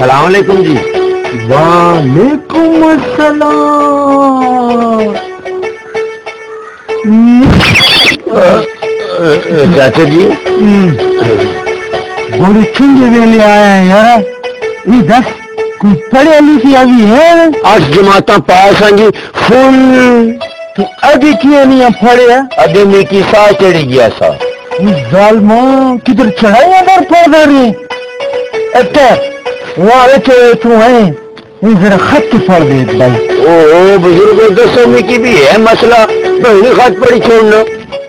السلام علیکم جی۔ وعلیکم السلام۔ چاچا جی۔ بڑی ٹھنڈے ویلے آیا ہے یار۔ یہ دس کوئی پڑھے لکھی ابھی ہے؟ اٹھ جماعت پاس ہیں جی۔ فل۔ تو ابھی کیوں نہیں اگے میں کی سا چڑھی گیا سا۔ ظالموں کدھر چڑھائی اگر پڑھ رہی اچھا وہاں رچے تو ہیں۔ ذرا خط کی پڑھ دے بھائی او او بزرگ دسو میں کی بھی ہے مسئلہ؟ بہنی خط پڑی چھوڑنا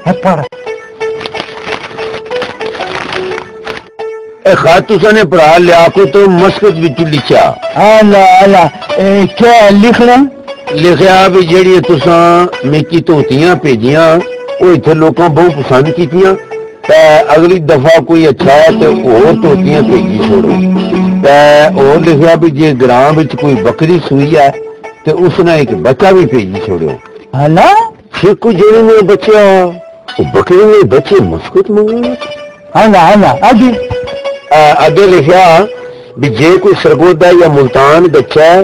ہے پڑھ۔ اے خط تسا نے پڑھا لیا کو تو مسکت وچ لکھیا۔ اللہ اللہ اے کیا لکھنا لکھیا بھی جیڑی تسا میکی توتیاں بھیجیاں وہ اتنے لوکاں بہت پسند کیتیاں۔ تے اگلی دفعہ کوئی اچھا ہے تے اور توتیاں بھیجی چھوڑو۔ اور لکھیا بھی جے گرام وچ کوئی بکری سوئی ہے تے اس نے ایک بچہ بھی بھیجی چھوڑو اللہ پھر کوئی جیڑی میں بچہ بکری میں بچے مسکت منگے اللہ اللہ ابھی اگے لکھیا بھی جے کوئی سرگودا یا ملتان بچہ ہے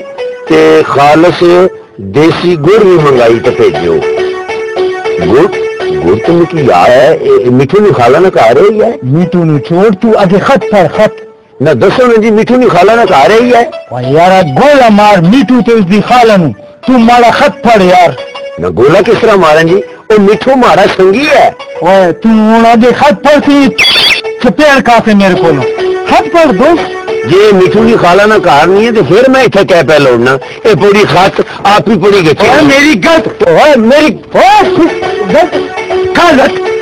تے خالص دیسی گڑ بھی منگائی تے بھیجو گڑ گڑ تو مٹھی یار ہے میٹھو نہیں کھالا نہ کھا رہی ہے میٹو نو چھوڑ تو آگے خط پڑھ خط نہ دسو نا جی میٹھو نہیں کھالا نہ کھا رہی ہے۔ یار گولا مار میٹو تو اس دی خالن تو ماڑا خط پڑھ یار۔ نہ گولا کس طرح مارن جی؟ وہ میٹھو مارا سنگی ہے۔ اوے تو ہوں آگے خط پڑھ سی چپیڑ کا سے میرے کو خط پڑھ دوست جی میٹھو نہیں کھالا نہ کار نہیں ہے تو پھر میں اتنے کہہ پہ لوڑنا۔ اے پوری خط آپ ہی پوری گچی اوے میری گلت۔ میری گلت۔